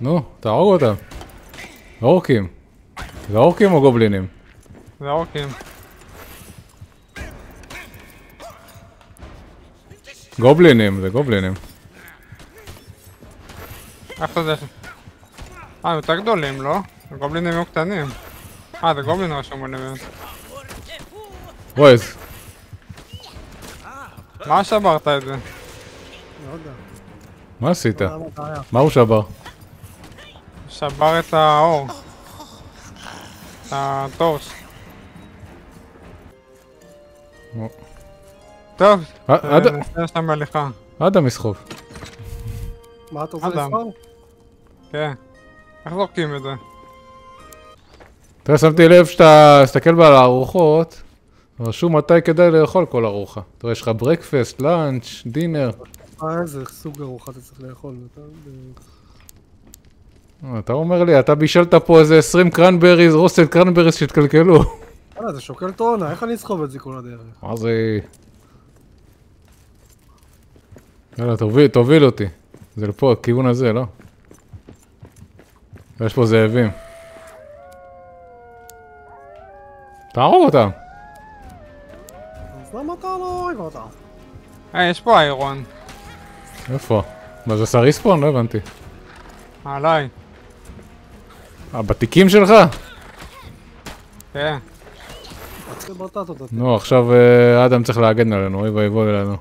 נו, תהרוג אותם. לא אורקים. זה אורקים או גובלינים? זה אורקים. גובלינים, זה גובלינים. איך אתה יודע ש... אה, הם יותר גדולים, לא? הגובלינים יהיו קטנים. אה, זה גובלין רשום עליהם. וואי, איזה- מה שברת את זה? לא יודע. מה עשית? מה הוא שבר? שבר את האור. את הטורס. טוב, אה, אה, עד- נעשה שם הליכה. אדם יסחוב. מה אתה רוצה. לספור? כן. איך זורקים את זה? תראה, שמתי לב שאתה מסתכל על הארוחות, רשום מתי כדאי לאכול כל ארוחה. תראה, יש לך ברקפסט, לאנץ', דינר. איזה סוג ארוחה אתה צריך לאכול. אתה- אומר לי, אתה בישלת פה איזה 20 קרנבריז, רוסטד קרנבריז שהתקלקלו. וואלה, זה שוקל טונה, איך אני אסחוב את זה כל הדרך? מה זה... יאללה, תוביל, תוביל אותי. זה לפה, הכיוון הזה, לא? יש פה זאבים. תהרוג אותם. אז למה אתה לא הורג אותה? אה, יש פה איירון. איפה? מה זה עשה ריספון? לא הבנתי. עליי. אה, בתיקים שלך? כן. נו, עכשיו אה, אדם צריך להגן עלינו, אוי ואבוי לנו.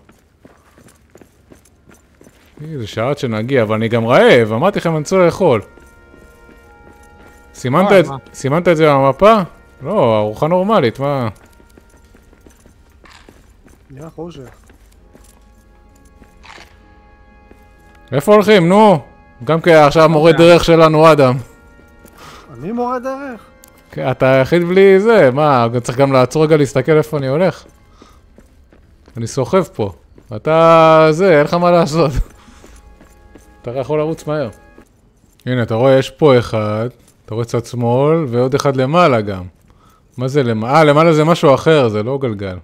איזה שעה עד שנגיע, אבל אני גם רעב, אמרתי לכם אני רוצה לאכול. סימנת את- מה? סימנת את זה במפה? לא, ארוחה נורמלית, מה? נהיה חושך. איפה הולכים? נו! גם כי עכשיו מורה דרך שלנו, אדם. אני מורה דרך? כן, אתה היחיד בלי זה, מה, צריך גם לעצור רגע להסתכל איפה אני הולך. אני סוחב פה. אתה זה, אין לך מה לעשות. אתה יכול לרוץ מהר. הנה, אתה רואה, יש פה אחד, אתה רואה צד שמאל, ועוד אחד למעלה גם. מה זה למעלה? אה, למעלה זה משהו אחר, זה לא גלגל.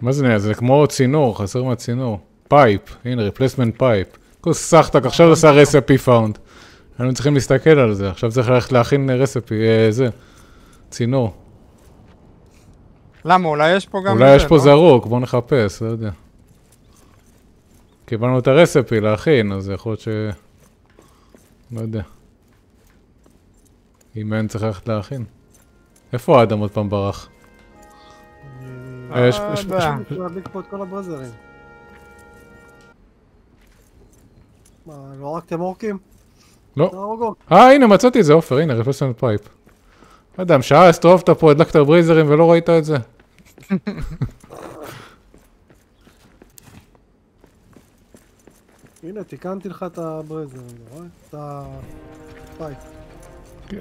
מה זה נראה? זה כמו צינור, חסר מהצינור. pipe, הנה, replacement pipe. כוס אוחתק, עכשיו עושה recipe found. היינו צריכים להסתכל על זה, עכשיו צריך ללכת להכין recipe, אה, זה, צינור. למה? אולי יש פה גם... אולי זה, יש פה לא? זרוק, בוא נחפש, לא יודע. קיבלנו את ה recipe להכין, אז יכול להיות ש... לא יודע. אם אין צריך ללכת להכין. איפה האדם עוד פעם ברח? אה, יש- לא פה את כל ה brazier ים. מה, לא הרגתם אורקים? לא. אורק. אה, הנה, מצאתי את זה, עופר, הנה, replacement pipe. אדם, שעה הסתובבת פה, הדלקת brazier ים ולא ראית את זה? הנה, תיקנתי לך את ה brazier ים, אתה רואה? את ה... pipe.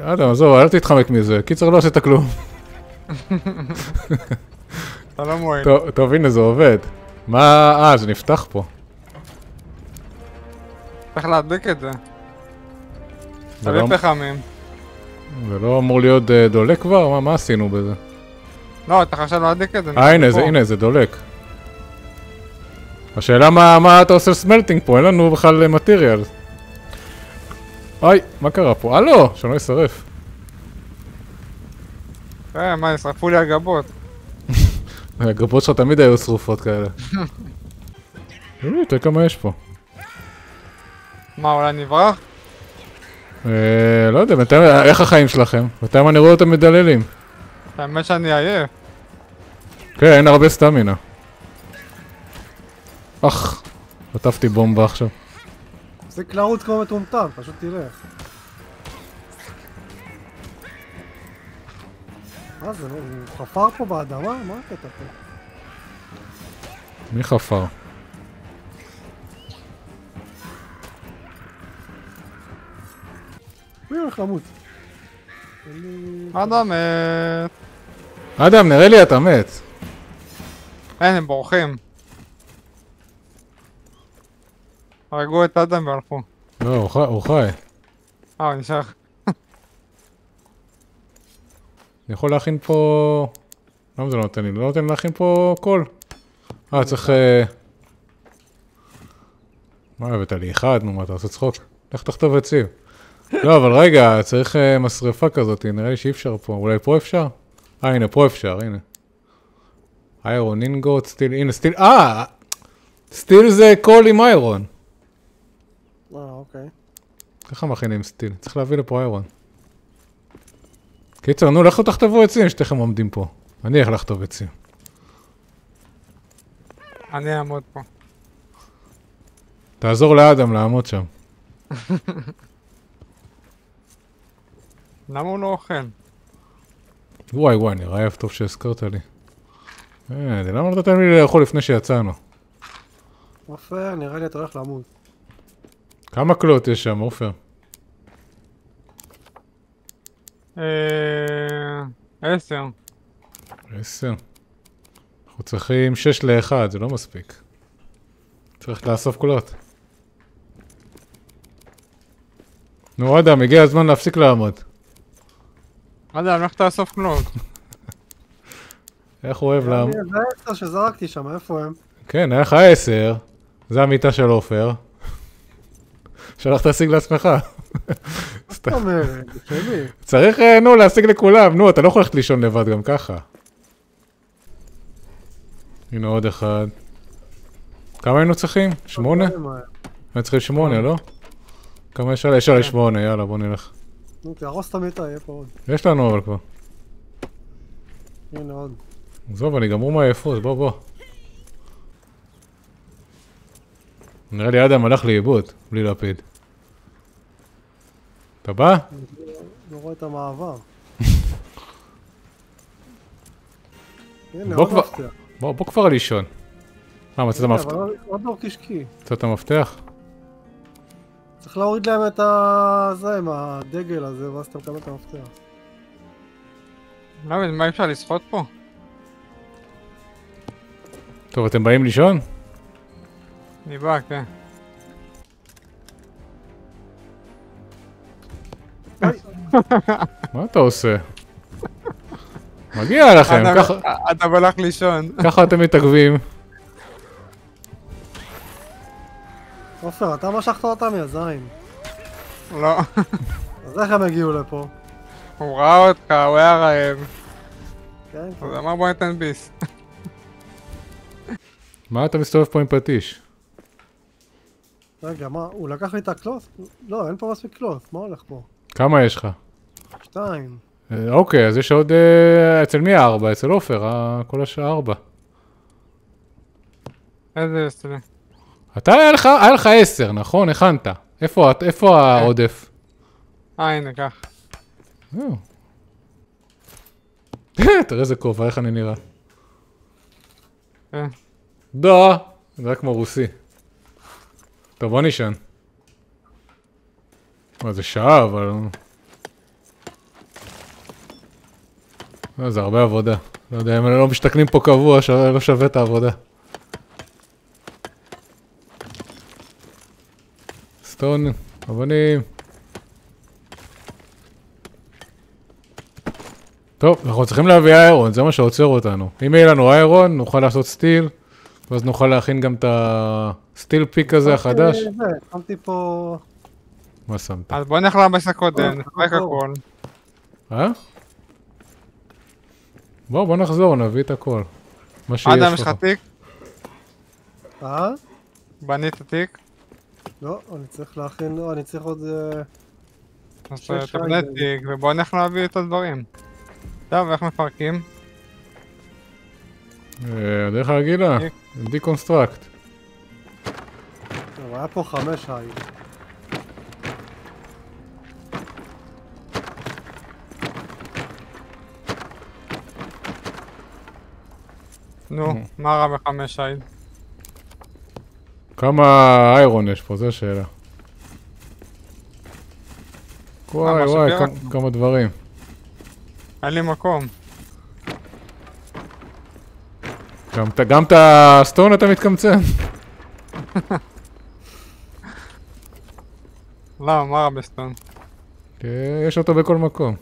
אדם, עזוב, אל תתחמק מזה. קיצר, לא עשית כלום. אתה לא מועיל. טוב, טוב, הנה, זה עובד. מה... אה, זה נפתח פה. צריך להדליק את זה. תביא לא- פחמים. זה לא אמור להיות אה, דולק כבר? מה, מה עשינו בזה? לא, אתה חושב להדליק את זה. אה, הנה. זה, הנה, זה דולק. השאלה מה, מה אתה עושה סמלטינג פה, אין לנו בכלל מטריאל. אוי, מה קרה פה? הלו, שלא יישרף. אה, מה, ישרפו לי הגבות. הגבות שלך תמיד היו שרופות כאלה. תראי, תראה כמה יש פה. מה, אולי נברח? אה, לא יודע, בינתיים, איך החיים שלכם? בינתיים אני רואה אותם מדללים. האמת שאני עייף. כן, אין הרבה סטמינה. אך, חטפתי בומבה עכשיו. תפסיק לרוץ כמו מטומטם, פשוט תלך. מה זה, הוא חפר פה באדמה? מה הקטע פה? מי חפר? מי הולך למות? אדם, אה... אדם, נראה לי אתה מת. אין, הם בורחים. הרגו את אדם והלכו. לא, הוא חי. הוא חי. אה, הוא נשאר. אני יכול להכין פה... למה זה לא נותן לי? לא נותן לי להכין פה קול. אה, צריך... אה, מה הבאת לי? אחד? נו, מה, אתה עושה צחוק? לך תחטוב עצים. לא, אבל רגע, צריך אה, משרפה כזאת, נראה לי שאי אפשר פה. אולי פה אפשר? אה, הנה, פה אפשר, הנה. iron, ingot, steel, הנה, steel, אה! steel זה coal עם iron. אה, אוקיי. ככה מכינים steel, צריך להביא לפה iron. קיצר, נו, לכו תחטבו עצים, שתיכם עומדים פה. אני אלך לחטוב עצים. אני אעמוד פה. תעזור לאדם לעמוד שם. למה הוא לא אוכל? וואי וואי, אני רעב טוב שהזכרת לי. אה, למה לא נתתם לי לאכול לפני שיצאנו? עופר, נראה לי אתה הולך למות. כמה כלות יש שם, עופר? אה... עשר. עשר. אנחנו צריכים שש לאחד, זה לא מספיק. צריך לאסוף קולות. נו, אדם, הגיע הזמן להפסיק לעמוד. לא יודע, אני הולך לאסוף כלום. איך הוא אוהב לעמוד? זה העשר שזרקתי שם, איפה הם? כן, היה לך עשר, זה המיטה של עופר. שלח להשיג לעצמך. צריך, אה, נו, להשיג לכולם. נו, אתה לא יכול ללכת לישון לבד גם ככה. הנה עוד אחד. כמה היינו צריכים? שמונה? היינו צריכים שמונה, לא? כמה יש עלי? יש עלי שמונה, יאללה, בוא נלך. נו, תהרוס את המיטה, יהיה פה עוד. יש לנו אבל כבר. הנה עוד. עזוב, אני גמור מעייפות, בוא בוא. נראה לי אדם הלך לאיבוד, בלי לפיד. אתה בא? לא רואה את המעבר. הנה, בוא עוד כבר- מפתח. בוא, בוא כבר לישון. אה, מצאת מפתח? עוד לא קשקי. מצאת מפתח? צריך להוריד להם את ה... זה, עם הדגל הזה, ואז אתה מקבל את המפתח. לא מבין, מה אפשר לשחות פה? טוב, אתם באים לישון? אני בא, כן. מה אתה עושה? מגיע לכם, ככה- אדם הלך לישון. ככה אתם מתעכבים. עופר, אתה משכת אותם, יא זין. לא. אז איך הם הגיעו לפה? הוא ראה אותך, הוא היה רעב. כן, כן. אז אמר בוא ניתן ביס. מה אתה מסתובב פה עם פטיש? רגע, מה, הוא לקח לי את הקלוס? לא, אין פה מספיק קלוס, מה הולך פה? כמה יש לך? שתיים. אה, אוקיי, אז יש עוד... אה, אצל מי הארבע? אצל עופר, אה, כל השעה ארבע. איזה אצלי. אתה, היה לך, היה לך עשר, נכון? הכנת. איפה, איפה העודף? אה, הנה, קח. תראה איזה כובע, איך אני נראה. כן. דה, נראה כמו רוסי. טוב, בוא נישן. מה, זה שעה, אבל... לא, זה הרבה עבודה. לא יודע, אם הם לא משתכנים פה קבוע, לא שווה את העבודה. סטון, אבנים. טוב, אנחנו צריכים להביא איירון, זה מה שעוצר אותנו. אם יהיה לנו איירון, נוכל לעשות סטיל, ואז נוכל להכין גם את הסטיל פיק הזה החדש. אה, שמתי פה... מה שמת? אז בוא נלך לבס הקודם, אה, נחזור. הכל. אה? בוא, בוא נחזור, נביא את הכל. מה שיש אדם, יש לך. לך תיק? אה? בנית תיק? לא, אני צריך להכין, לא, אני צריך עוד... אה, אז שי, תיק, ובוא נלך להביא את הדברים. טוב, איך מפרקים? אה, הדרך הרגילה, דיק. deconstruct. אבל היה פה חמש היי. נו, מה רע בחמש שייד? כמה איירון יש פה, זו השאלה. וואי וואי? כמה- כמה דברים. אין לי מקום. גם את- גם את הסטון אתה מתקמצן? למה, מה רע בסטון? יש אותו בכל מקום.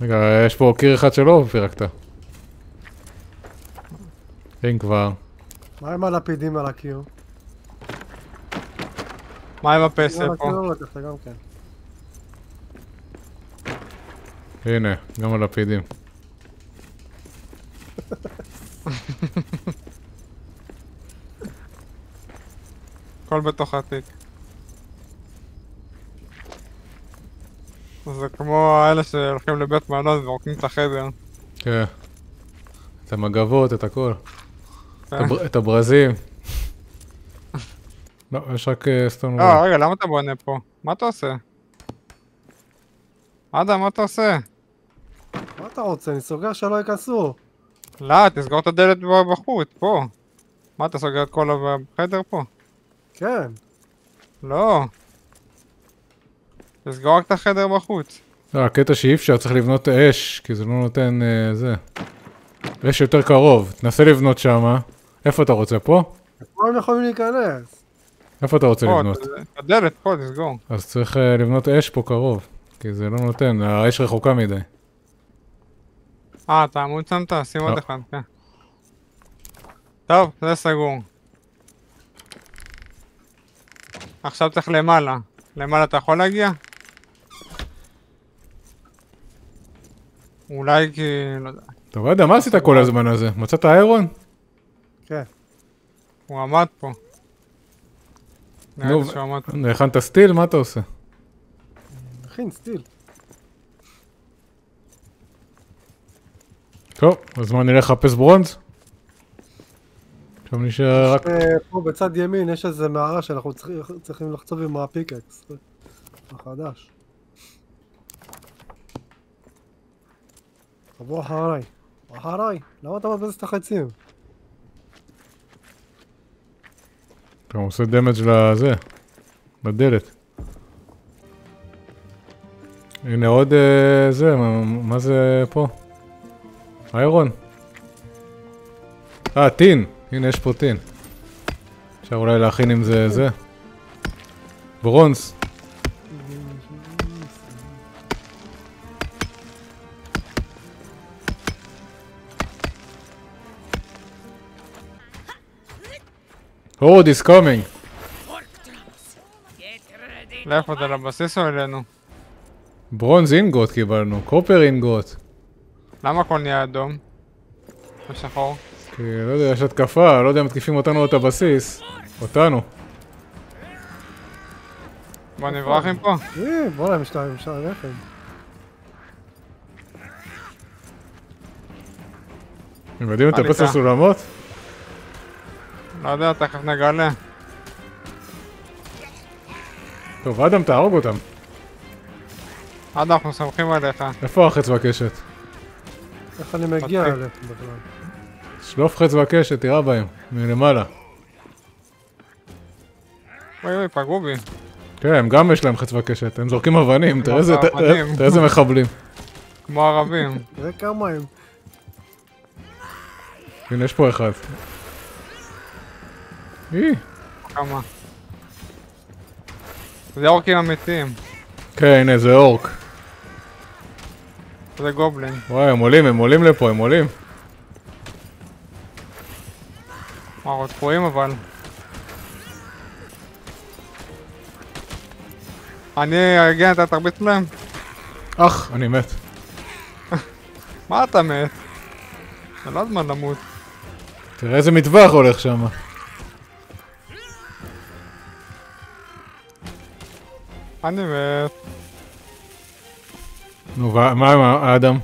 רגע, יש פה קיר אחד שלא פירקת. אין כבר. מה עם הלפידים על הקיר? מה עם הפסל פה? גם כן. הנה, גם הלפידים. הכל בתוך התיק. זה כמו האלה שהולכים לבית מלון ורוקנים את החדר. כן. את המגבות, את הכל. את. הבר- את הברזים. לא, יש רק אה, סטון לא, וול. רגע, למה אתה בונה פה? מה אתה עושה? אדם, מה אתה עושה? מה אתה רוצה? אני סוגר שלא ייכנסו. לא, תסגור את הדלת בחוץ, פה. מה, אתה סוגר את כל החדר פה? כן. לא. תסגור רק את החדר בחוץ. לא, הקטע שאי אפשר, צריך לבנות אש, כי זה לא נותן אה, זה. אש יותר קרוב, תנסה לבנות שמה. איפה אתה רוצה? פה? פה הם יכולים להיכנס. איפה אתה רוצה לבנות? הדלת פה, תסגור. אז צריך אה, לבנות אש פה קרוב, כי זה לא נותן, האש רחוקה מדי. אה, אתה עמוד שמת? שים עוד לא. אחד, כן. טוב, זה סגור. עכשיו צריך למעלה. למעלה אתה יכול להגיע? אולי כי... לא יודע. טוב, יודע, מה עשית כל הזמן הזה? מצאת איירון? כן. הוא עמד פה. נו. הכנת סטיל? מה אתה עושה? מכין סטיל. טוב, אז מה, נלך לחפש ברונז? עכשיו נשאר רק... אה, פה בצד ימין יש איזה מערה שאנחנו צריכים- לחצוב עם הפיקקס. החדש. תבוא אחריי. אחריי. למה אתה מבזבז את החצים? אתה עושה דמג' לזה, לדלת. הנה עוד אה, זה, מה, מה זה פה? איירון. אה, טין. הנה יש פה טין. אפשר אולי להכין עם זה זה. ברונז. הורד is coming. לאיפה אתה לבסיס או אלינו? ברונז אינגוט קיבלנו, קופר אינגוט. למה הכל נהיה אדום? ושחור? כי לא יודע, יש התקפה, לא יודע אם מתקיפים אותנו או את הבסיס. אותנו. בוא נברח מפה. אה, בוא'נה, יש להם שם לחם. הם יודעים לטפס. על סולמות? לא יודע, תכף נגלה. טוב, אדם תהרוג אותם. עד אנחנו סומכים עליך. איפה החץ והקשת? איך אני מגיע. אליך בכלל? שלוף חץ והקשת, תירה בהם, מלמעלה. אוי אוי, פגעו בי. כן, הם גם יש להם חץ והקשת, הם זורקים אבנים, תראה איזה מחבלים. כמו ערבים. תראה כמה הם. הנה, יש פה אחד. אי, כמה. זה אורקים אמיתיים. כן, הנה, זה אורק. זה גובלין. וואי, הם עולים, הם עולים לפה, הם עולים. וואו, תקועים אבל. אני אגיע, אתה תרביץ להם? אח, אני מת. מה אתה מת? זה לא הזמן למות. תראה איזה מטווח הולך שם. אני מת. נו, ומה עם האדם?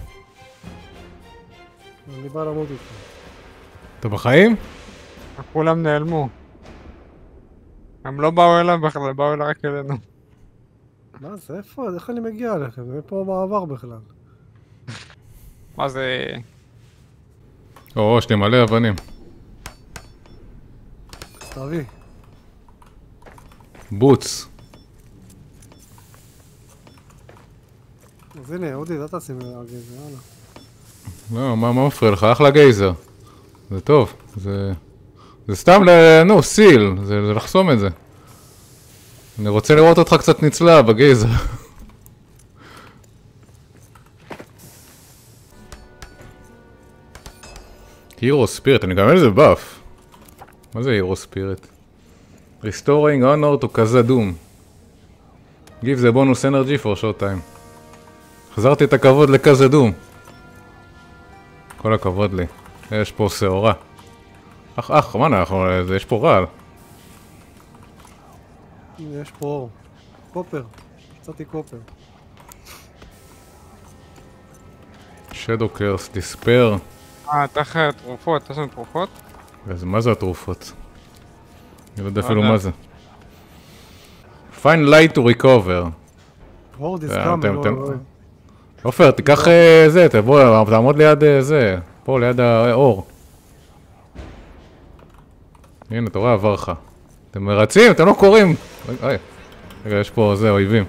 אני בא למות איתך. אתה בחיים? כולם נעלמו. הם לא באו אליו בכלל, באו אליי רק אלינו. מה זה? איפה? איך אני מגיע אליכם? זה פה מעבר בכלל. מה זה... או, יש לי מלא אבנים. תביא. בוץ. אז הנה, אודי, אל תשים על גזר, יאללה. לא, מה מפריע לך? אחלה גייזר. זה טוב. זה... זה סתם ל... נו, סיל. זה, לחסום את זה. אני רוצה לראות אותך קצת נצלה בגייזר. הירו ספיריט, אני גם אין לזה באף. מה זה הירו ספיריט? Restoring honor to כזה דום. Give the bonus energy for short time. חזרתי את הכבוד לכזה דום. כל הכבוד לי. יש פה שעורה. אח, אח, מה אנחנו, זה- יש פה רעל. יש פה אור. קופר. מצאתי קופר. Shadow curse, despair. אה, צריך אה, תרופות, יש לנו תרופות? אז מה זה התרופות? אני לא יודע לא אפילו. מה זה. find light to recover. הורד is coming. עופר, תיקח אה, זה, תבוא, תעמוד ליד אה, זה, פה ליד האור. הנה, אתה רואה, עבר לך. אתם מרצים, אתם לא קוראים. רגע, יש פה, זה, אויבים.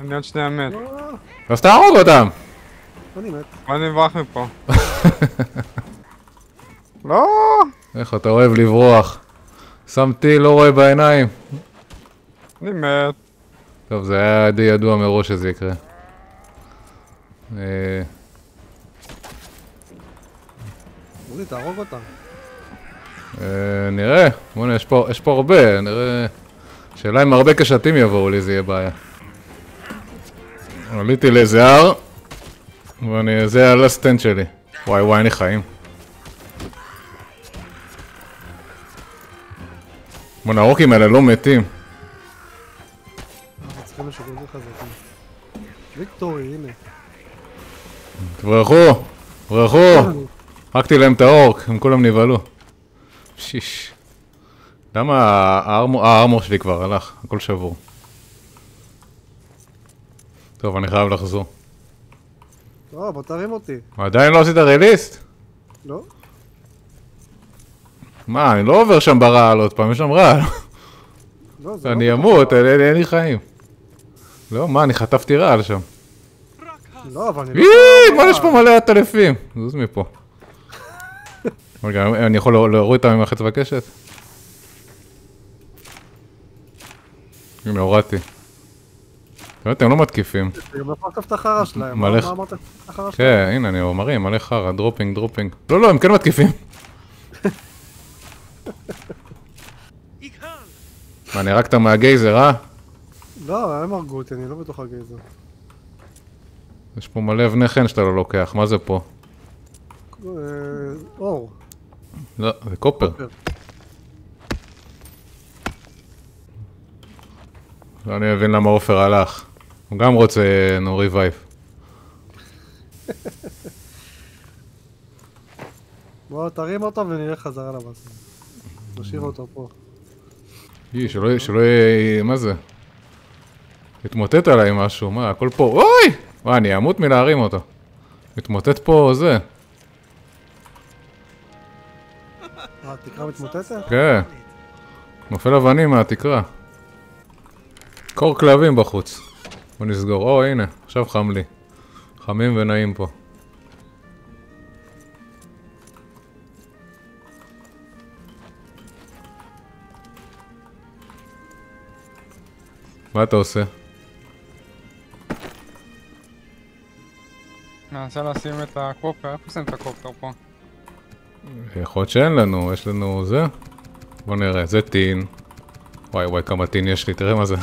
אני עוד שנייה מת. אז תהרוג אותם! אני מת. בוא נברח מפה. לא! איך אתה אוהב לברוח. שם טיל, לא רואה בעיניים. אני מת. טוב, זה היה די ידוע מראש שזה יקרה. אה, אולי, תהרוג אותם. אה, נראה, בוא'נה, יש פה, יש פה הרבה, נראה... שאלה אם הרבה קשתים יבואו לי, זה יהיה בעיה. עליתי לאיזה הר, ואני... זה הלסטנט שלי. וואי וואי, אין לי חיים. בוא'נה, הרוקים האלה לא מתים. יותר חזקים. ויקטורי, הנה. תברחו, תברחו. הרגתי להם את האורק, הם כולם נבהלו. שיש. למה הארמור, שלי כבר הלך, הכל שבור. טוב, אני חייב לחזור. לא, בוא תרים אותי. עדיין לא עשית רליסט? לא? מה, אני לא עובר שם ברעל עוד פעם, יש שם רעל. לא, זה לא... אני אמות, אין לי חיים. לא, מה, אני חטפתי רעל שם. לא, אבל אני לא... אי, מה יש פה מלא עטלפים? זוז מפה. רגע, אני יכול להור- להוריד אותם עם החץ והקשת? הנה, הורדתי. באמת, אתם לא מתקיפים. גם יכול לקחת את החרא שלהם. מלא- מה אמרת? כן, הנה, אני מראים, מלא חרא, dropping, dropping. לא, לא, הם כן מתקיפים. מה, נהרגת מהגייזר, אה? לא, הם הרגו אותי, אני לא בתוך הגייזר. יש פה מלא אבני חן שאתה לא לוקח, מה זה פה? אה, אור. לא, זה copper. לא אני מבין למה עופר הלך. הוא גם רוצה נו revive. בוא תרים אותו ונלך חזרה לבאסה. נשאיר אותו פה. שלא יהיה... מה זה? התמוטט עליי משהו, מה, הכל פה... אוי! וואי, אני אמות מלהרים אותו. מתמוטט פה זה. התקרה מתמוטטת? כן. נופל אבנים מהתקרה. קור כלבים בחוץ. בוא נסגור. או, הנה, עכשיו חם לי. חמים ונעים פה. מה אתה עושה? ננסה לשים את הקופר, איפה שים את הקופר פה? יכול להיות שאין לנו, יש לנו זה. בוא נראה, זה טין. וואי וואי, כמה טין יש לי, תראה מה זה.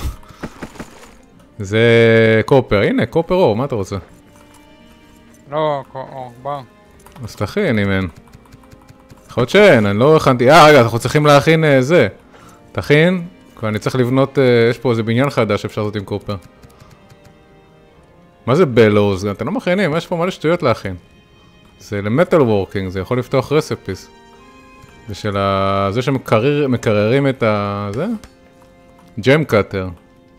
זה קופר, הנה, קופר אור, מה אתה רוצה? לא, קו- או, בר. אז תכין אם אין. יכול להיות שאין, אני לא הכנתי... אה, רגע, אנחנו צריכים להכין אה, זה. תכין, כי אני צריך לבנות... אה, יש פה איזה בניין חדש שאפשר לעשות עם קופר. מה זה בלוז? אתם לא מכינים, יש פה מלא שטויות להכין. זה ל metal working, זה יכול לפתוח recipes. זה של ה... זה שמקררים את ה... זה? gem cutter.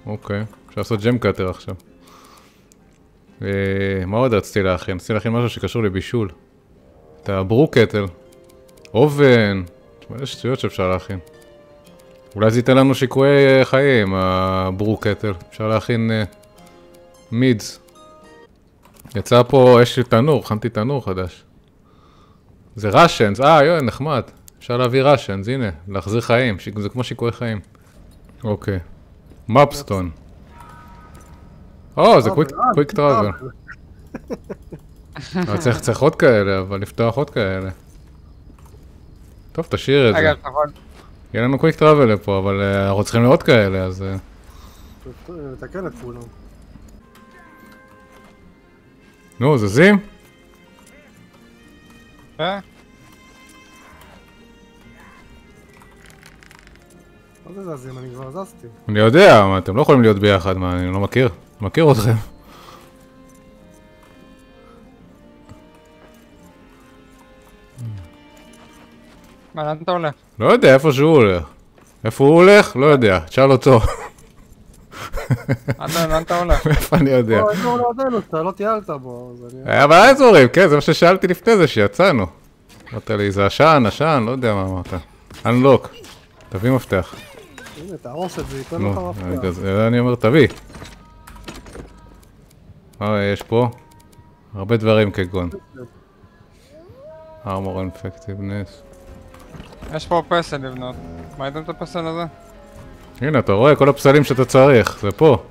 אוקיי, אפשר לעשות gem cutter עכשיו. אה, מה עוד רציתי להכין? רציתי להכין משהו שקשור לבישול. את ה brew kettle. oven. יש מלא שטויות שאפשר להכין. אולי זה ייתן לנו שיקויי אה, חיים, ה brew kettle. אפשר להכין אה, מידס. יצא פה, יש לי תנור, הכנתי תנור חדש. זה ראשנס, אה, יואי, נחמד. אפשר להביא ראשנס, הנה, להחזיר חיים, שיק- זה כמו שיקויי חיים. אוקיי. מפסטון. או, זה אה, קוויק אה, טראבל. אבל צריך, צריך עוד כאלה, אבל לפתוח עוד כאלה. טוב, תשאיר את זה. יכול... יהיה לנו קוויק טראבל לפה, אבל אה, אנחנו צריכים לראות כאלה, אז... אה, לתקן את כולם. נו, זזים? כן? מה זה זזים? אני כבר זזתי. אני יודע, מה, אתם לא יכולים להיות ביחד, מה, אני לא מכיר? מכיר אתכם. מה, לאן אתה הולך? לא יודע, איפה שהוא הולך. איפה הוא הולך? לא יודע, תשאל אותו. לאן אתה הולך? איפה אני יודע. לא, אזור לידינו, אתה לא טיילת בו, אז אני... היה אבל האזורים, כן, זה מה ששאלתי לפני זה, שיצאנו. אמרת לי, זה עשן, עשן, לא יודע מה אמרת. unlock, תביא מפתח. הנה, תהרוס את זה, ייתן לך מפתח. אני אני אומר, תביא. מה יש פה? הרבה דברים כגון. armor effectiveness. יש פה פסל לבנות. ראיתם את הפסל הזה? הנה, אתה רואה? כל הפסלים שאתה צריך, זה פה.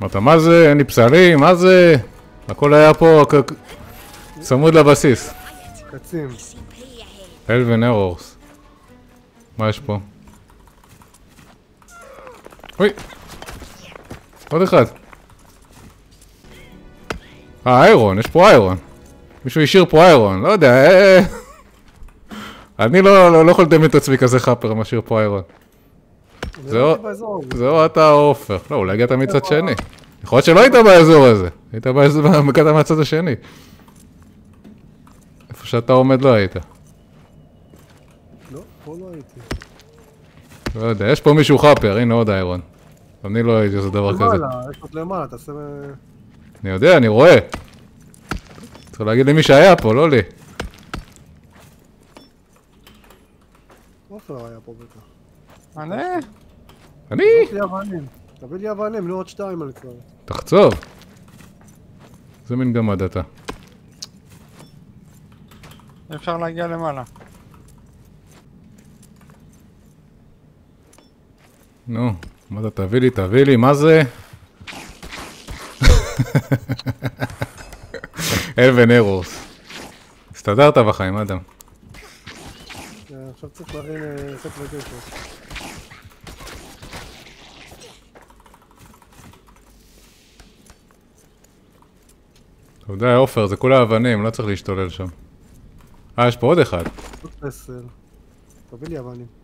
אמרת, מה זה? אין לי פסלים, מה זה? הכל היה פה צמוד לבסיס. קצים. אלווין ארורס. מה יש פה? אוי! עוד אחד. אה, איירון, יש פה איירון. מישהו השאיר פה איירון, לא יודע, אה... אה. אני לא, לא, לא יכול לדמיין את עצמי כזה חאפר משאיר פה איירון. אני זה לא או-. זה אתה או עופר. לא, אולי הגעת מצד שני. יכול להיות שלא היית באזור הזה. היית באזור, הגעת מהצד השני. איפה שאתה עומד לא היית. לא, פה לא הייתי. לא יודע, יש פה מישהו חאפר, הנה עוד איירון. אני לא הייתי עושה דבר כזה. יש עוד למעלה, תעשה... אני יודע, אני רואה. צריך להגיד למי שהיה פה, לא לי. עופר היה פה בטח. אני? אני? תביא לי אבנים. נו עוד שתיים על כבר. תחצוב. איזה מין גמד אתה. אפשר להגיע למעלה. נו, מה אתה תביא לי, תביא לי, מה זה? אלבן ארורס. הסתדרת בחיים, אדם. אה, עכשיו צריך להרים אה, סט וגשם. אתה יודע, עופר, זה כולה אבנים, לא צריך להשתולל שם. אה, יש פה עוד אחד. תביא לי אבנים.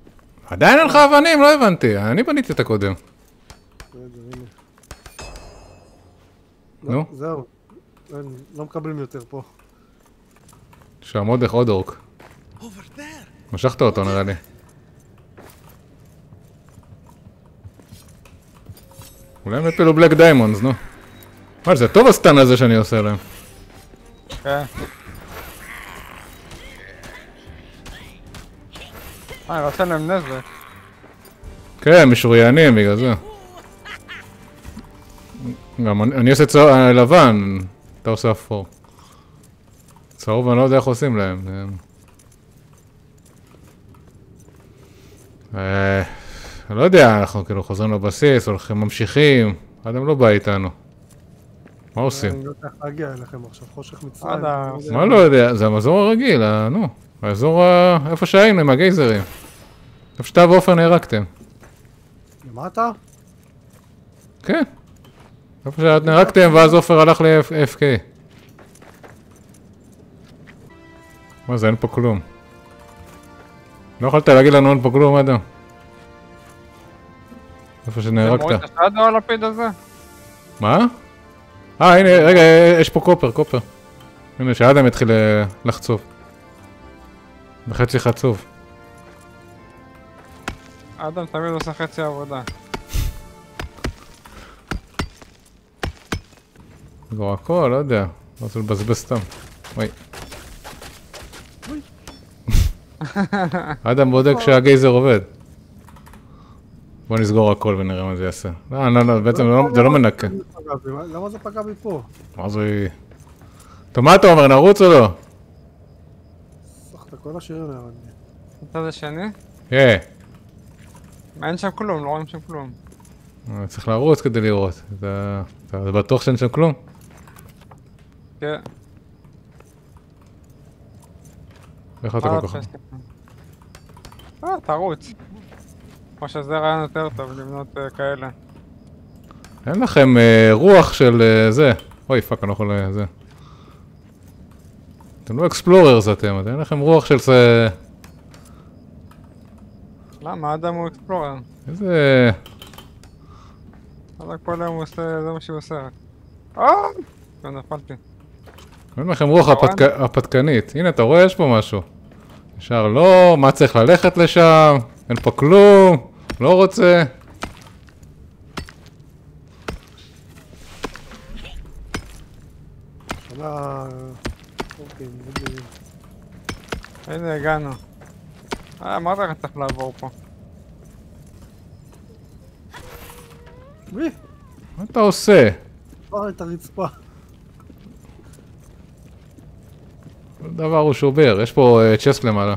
עדיין אין לך אבנים? לא הבנתי. אני בניתי את הקודם. הנה. נו. לא, זהו. לא מקבלים יותר פה. שם עוד עוד אורק. משכת אותו נראה לי. אולי הם הפילו black diamonds, נו. וואי, זה טוב ה stun הזה שאני עושה להם. כן. אה, אני עושה להם נזק. כן, משוריינים בגלל זה. גם אני, אני עושה צהוב, אה, לבן, אתה עושה אפור. צהוב אני לא יודע איך עושים להם. אה, לא יודע, אנחנו כאילו חוזרים לבסיס, הולכים, ממשיכים, אדם לא בא איתנו. מה עושים? אני לא יודע איך להגיע אליכם עכשיו, חושך מצרים. מה לא יודע, זה המזור הרגיל, ה- נו, האזור ה... איפה שהיינו עם הגייזרים. איפה שאתה ועופר נהרגתם. למטה? כן. איפה שאת נהרגתם ואז עופר הלך ל-FK. מה זה, אין פה כלום. לא יכולת להגיד לנו אין פה כלום, אדם. איפה זה מוריד שנהרגת. את השאדו הלפיד הזה? מה? אה, הנה, רגע, יש פה קופר, קופר. הנה, שאדם יתחיל אה, לחצוב. בחצי חצוב. אדם תמיד עושה חצי עבודה. לא הכל, לא יודע. לא רוצה לבזבז סתם. וואי. אדם בודק שהגייזר עובד. בוא נסגור הכל ונראה מה זה יעשה. לא, לא, לא, בעצם זה לא- זה לא מנקה. למה זה פגע בי פה? מה זה... טוב, מה אתה אומר, נרוץ או לא? סחת כל השירים נראה לי. הצד השני? אה, אין שם כלום, לא רואים שם כלום. אני צריך לרוץ כדי לראות. אתה אתה בטוח שאין שם כלום? כן. איך אתה כל כך... רוצה שתקנה? אה, תרוץ. או שזה רעיון יותר טוב לבנות אה, כאלה. אין לכם אה, רוח של אה, זה. אוי, fuck, אני לא יכול... זה. אתם לא explorers אתם, אתם אין לכם רוח של זה... למה? אדם הוא explorer. איזה... רק פה אליהם הוא עושה, זה מה שהוא עושה. אה! כבר נפלתי. אין לכם רוח הפתק... הפתקנית. הנה, אתה רואה? יש פה משהו. ישר לא, מה צריך ללכת לשם? אין פה כלום, לא רוצה. אוקיי. הנה הגענו. אה, אמרת לך צריך לעבור פה. מה אתה עושה? עבר את הרצפה. כל דבר הוא שובר, יש פה צ'סט למעלה.